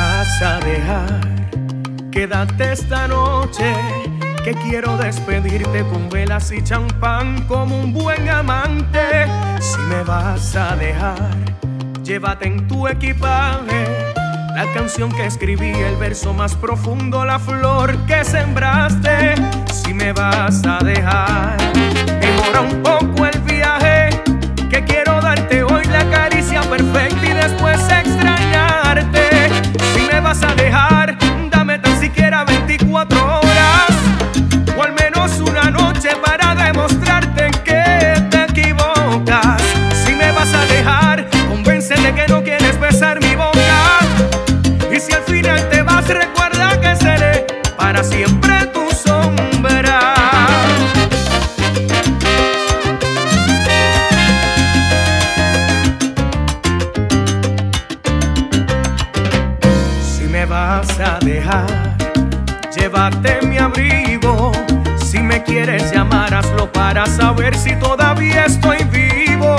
vas a dejar. Quédate esta noche, que quiero despedirte con velas y champán como un buen amante. Si me vas a dejar, llévate en tu equipaje la canción que escribí, el verso más profundo, la flor que sembraste. Si me vas a dejar, mejora un poco para siempre tu sombra. Si me vas a dejar, llévate mi abrigo. Si me quieres llamar, hazlo para saber si todavía estoy vivo.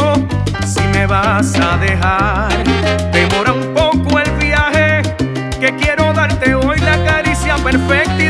Si me vas a dejar, demora un poco el viaje que quiero darte hoy la caricia perfecta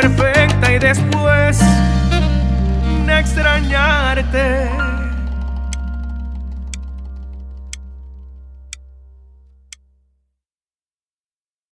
perfecta y después de extrañarte